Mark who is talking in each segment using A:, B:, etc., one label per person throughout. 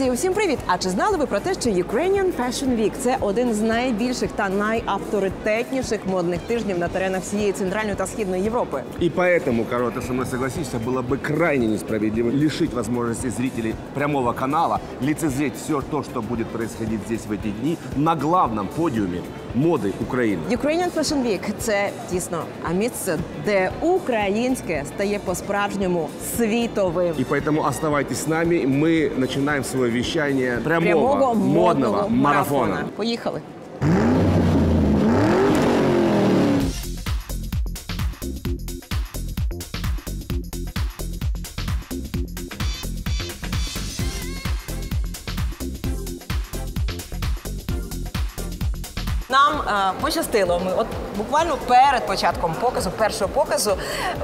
A: Друзі, усім привіт! А чи знали ви про те, що Ukrainian Fashion Week – це один з найбільших та найавторитетніших модних тижнів на теренах всієї центральної та східної Європи?
B: И поэтому, Карл, ты со мной согласишься, было бы крайне несправедливо лишить возможности зрителей прямого канала лицезреть все то, что будет происходить здесь в эти дни на главном подиуме моды Украины.
A: Ukrainian Fashion Week – це дійсно а місце, де українське стає по-справжньому світовим.
B: И поэтому оставайтесь с нами. Мы начинаем свое вещание прямого, модного, марафона.
A: Поїхали. Нам е, пощастило. Ми от буквально перед початком показу, першого показу,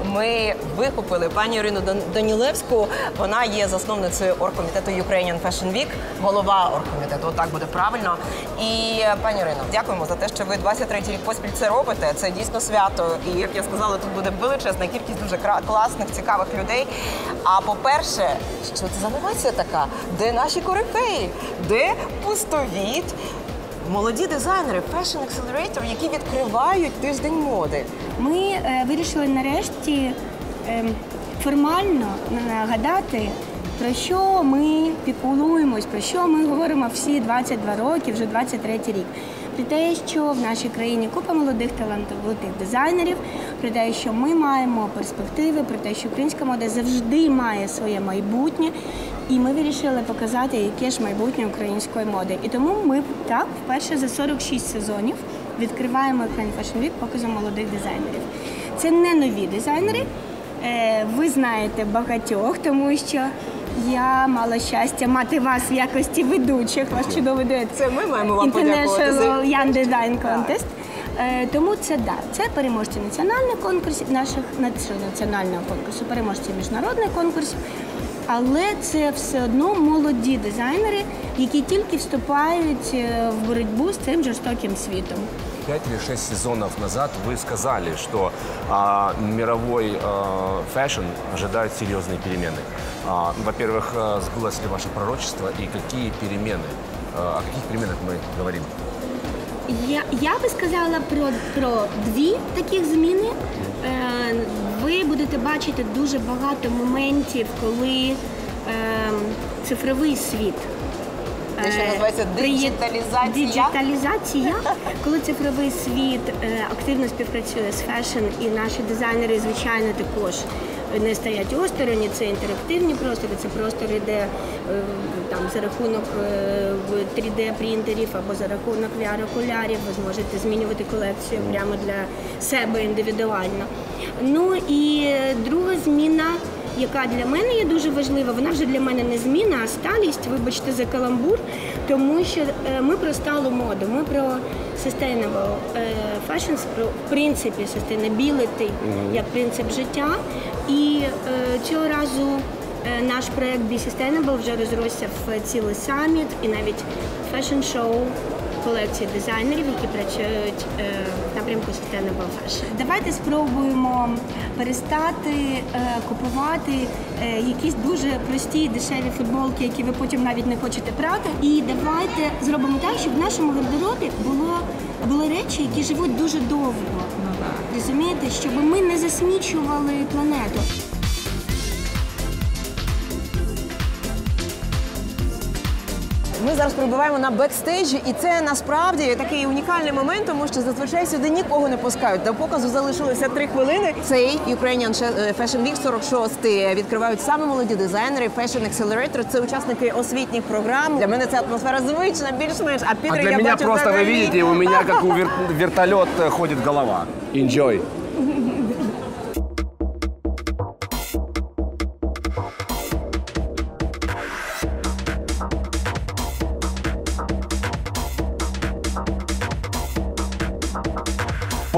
A: ми вихопили пані Ірину Дан- Данілевську. Вона є засновницею оргкомітету Ukrainian Fashion Week, голова оргкомітету. Отак буде правильно. І е, пані Ірино, дякуємо за те, що ви 23 рік поспіль це робите. Це дійсно свято. І як я сказала, тут буде величезна кількість дуже класних, цікавих людей. А по-перше, що це за така? Де наші корифеї? Де пустовіт? Молоді дизайнери Fashion Accelerator, які відкривають тиждень моди.
C: Ми е, вирішили нарешті е, формально нагадати, про що ми піклуємось, про що ми говоримо всі 22 роки, вже 23 рік. Про те, що в нашій країні купа молодих талановитих дизайнерів, про те, що ми маємо перспективи, про те, що українська мода завжди має своє майбутнє. І ми вирішили показати, яке ж майбутнє української моди. І тому ми так вперше за 46 сезонів відкриваємо Ukraine Fashion Week показом молодих дизайнерів. Це не нові дизайнери. Е, Ви знаєте багатьох, тому що я мала щастя мати вас в якості ведучих. Ваш чудовий дует.
A: Це ми маємо вам подякувати.
C: International Young Design Contest. Е, Тому це да, це переможці національних конкурсів, наших національного конкурсу, переможці міжнародних конкурсів. Але це все одно молоді дизайнери, які тільки вступають е, в боротьбу з цим жорстоким світом.
B: Пять или шесть сезонов назад вы сказали, что а, мировой а, фэшн ожидает серьезные перемены. А, во-первых, а, сбылось ли ваше пророчество и какие перемены? А, о каких переменах мы говорим?
C: Я, я би сказала про, про дві таких зміни. Е, ви будете бачити дуже багато моментів, коли е, цифровий світ.
A: Те, що
C: е,
A: називається диджиталізація.
C: Диджиталізація, коли цифровий світ е, активно співпрацює з fashion, і наші дизайнери, звичайно, також не стоять осторонь, це інтерактивні простори, це простори, де е, там за рахунок е, в 3D-принтерів або за рахунок VR-окулярів ви зможете змінювати колекцію прямо для себе індивідуально. Ну і друга зміна яка для мене є дуже важлива. Вона вже для мене не зміна, а сталість. Вибачте за каламбур, тому що е, ми про сталу моду, ми про sustainable е, fashion, про в принципі sustainability як принцип життя. І е, цього разу наш проект Be Sustainable вже розросся в цілий саміт і навіть fashion-шоу колекції дизайнерів, які працюють е, в напрямку Sustainable Fashion. Давайте спробуємо перестати е, купувати е, якісь дуже прості дешеві футболки, які ви потім навіть не хочете прати. І давайте зробимо так, щоб в нашому гардеробі було були речі, які живуть дуже довго. Розумієте, щоб ми не засмічували планету.
A: Ми зараз перебуваємо на бекстейджі, і це насправді такий унікальний момент, тому що зазвичай сюди нікого не пускають. До показу залишилося три хвилини. Цей Ukrainian Fashion Week 46 відкривають саме молоді дизайнери. Fashion Accelerator – це учасники освітніх програм. Для мене ця атмосфера звична, більш-менш. А
B: А для
A: я
B: меня
A: бачу,
B: просто,
A: взагалі-
B: видите, у меня как у вер- вертолет э, голова. Enjoy.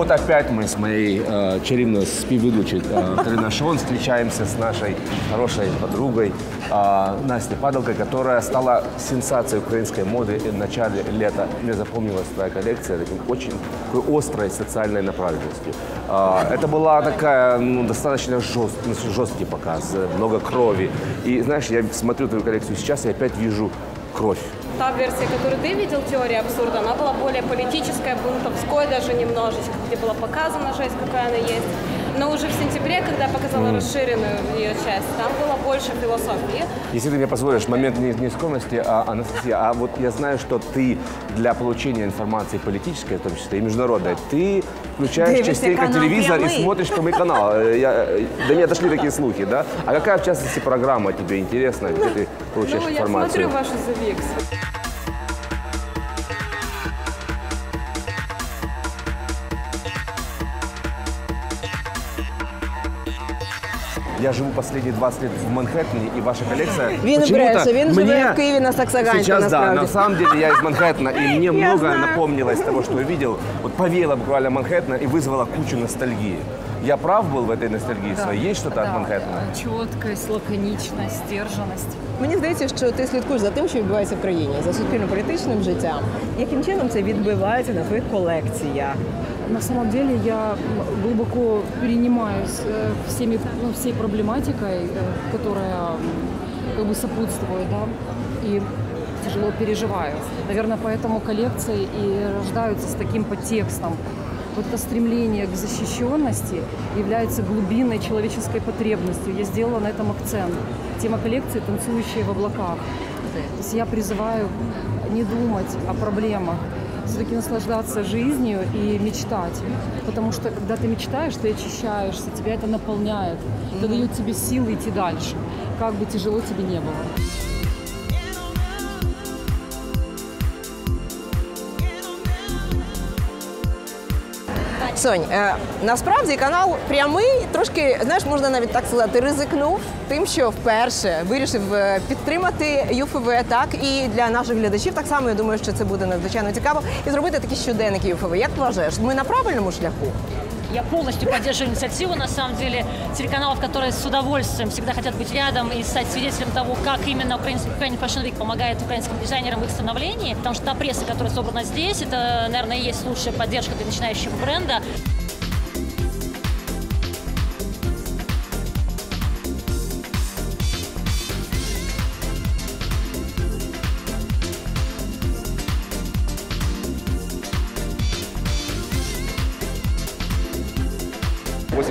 B: Вот опять мы с моей э, чаривной співведучей э, Кариной Шон встречаемся с нашей хорошей подругой а, Настя Падалка, которая стала сенсацией украинской моды в начале лета. Мне запомнилась твоя коллекция таким очень такой острой социальной направленностью. А, Это была такая ну, достаточно жест- жесткий показ, э, много крови. И знаешь, я смотрю твою коллекцию сейчас и опять вижу кровь.
D: Та версия, которую ты видел, теория абсурда, она была более политическая, бунтовской даже немножечко, где была показана жесть, какая она есть. Но уже в сентябре, когда я показала расширенную ее часть, там было больше философии.
B: Если ты мне позволишь, момент не, не скромности, а Анастасия, а вот я знаю, что ты для получения информации политической, в том числе и международной, ты включаешь
A: Дивишься
B: частенько телевизор и смотришь прямой канал. Э, Я, э, до меня дошли такие слухи, да? А какая, в частности, программа тебе интересна, где ты получаешь
D: Ну, я
B: информацию?
D: смотрю вашу The
B: Я живу последние 20 лет в Манхэттене, и ваша коллекция...
A: Він не
B: почему-то
A: бреше, він живе
B: мне
A: в Києві на Саксаганську,
B: Сейчас, да,
A: насправді.
B: на самом деле я из Манхэттена, и мне
A: Я
B: многое
A: знаю.
B: напомнилось того, что я видел. Вот повеяло буквально Манхэттена и вызвало кучу ностальгии. Я прав был в этой ностальгии своей? Есть что-то от Манхэттена?
E: Четкость, лаконичность, стерженность.
A: Мені здається, що ти слідкуєш за тим, що відбувається в країні, за суспільно-політичним життям. Яким чином це відбивається на твоїх колекціях?
E: На самом деле я глубоко перенимаюсь э, всеми, ну, всей проблематикой, э, которая как бы сопутствует, да, и тяжело переживаю. Наверное, поэтому коллекции и рождаются с таким подтекстом. Вот это стремление к защищенности является глубинной человеческой потребностью. Я сделала на этом акцент. Тема коллекции «Танцующие в облаках». То есть я призываю не думать о проблемах, все-таки наслаждаться жизнью и мечтать. Потому что когда ты мечтаешь, ты очищаешься, тебя это наполняет, это дает тебе силы идти дальше, как бы тяжело тебе не было.
A: Сонь, е, насправді канал прямий, трошки, знаєш, можна навіть так сказати, ризикнув тим, що вперше вирішив е, підтримати ЮФВ, так і для наших глядачів так само. Я думаю, що це буде надзвичайно цікаво. І зробити такі щоденники ЮФВ. Як вважаєш, ми на правильному шляху?
F: Я полностью поддерживаю инициативу, на самом деле, телеканалов, которые с удовольствием всегда хотят быть рядом и стать свидетелем того, как именно украинский Ukrainian Fashion Week помогает украинским дизайнерам в их становлении. Потому что та пресса, которая собрана здесь, это, наверное, и есть лучшая поддержка для начинающего бренда.
B: —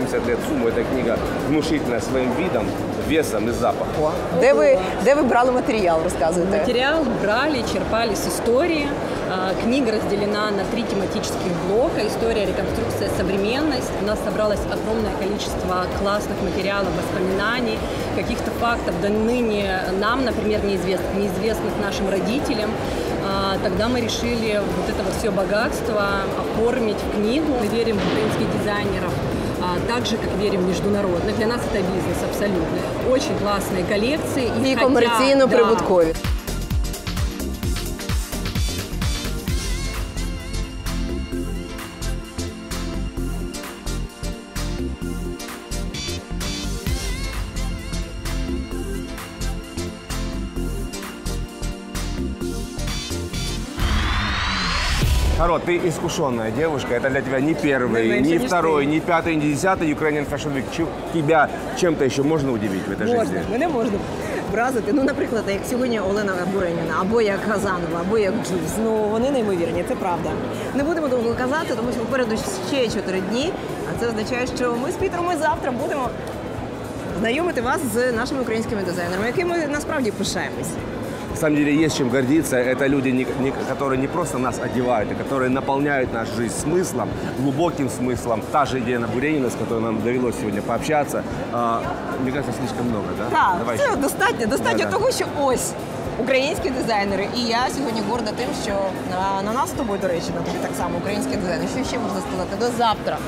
B: 80 лет сумму. Эта книга внушительная своим видом, весом и запахом.
A: Де ви, де ви брали матеріал, розказуйте?
G: Материал брали, черпали с истории. А, Книга разделена на три тематических блока. История, реконструкция, современность. У нас собралось огромное количество классных материалов, воспоминаний, каких-то фактов, до ныне нам, например, неизвестных, неизвестных нашим родителям. А, Тогда мы решили вот это вот все богатство оформить в книгу. Мы верим в украинских дизайнеров, так же, как верим в международных. Для нас это бизнес абсолютно. Очень классные коллекции.
A: І
G: хотя,
A: комерційно
G: да,
A: прибуткові.
B: Харо, ты искушенная девушка. Это для тебя не первый,
A: меньше
B: не
A: не
B: второй, не пятый, не десятый Ukrainian Fashion Week. Чем- Тебя чем-то еще можно удивить в этой
A: Можна,
B: жизни?
A: мене можна вразити. Ну, наприклад, як сьогодні Олена Буреніна, або як Газанова, або як Джуз. Ну вони неймовірні, це правда. Не будемо довго казати, тому що попереду ще чотири дні. А це означає, що ми з Пітером і завтра будемо знайомити вас з нашими українськими дизайнерами, якими насправді пишаємось.
B: На самом деле есть чем гордиться. Это люди, не- не- которые не просто нас одевают, а которые наполняют нашу жизнь смыслом, глубоким смыслом. Та же идея Буренина, с которой нам довелось сегодня пообщаться, а, мне кажется, слишком много, да?
A: Так,
B: Давай
A: це
B: еще.
A: достатньо. Достатньо
B: Да-да.
A: того, що ось українські дизайнери. І я сьогодні горда тим, що на, на нас з тобою, до речі, на тобі так само українські дизайнери. Що ще можна сказати? До завтра.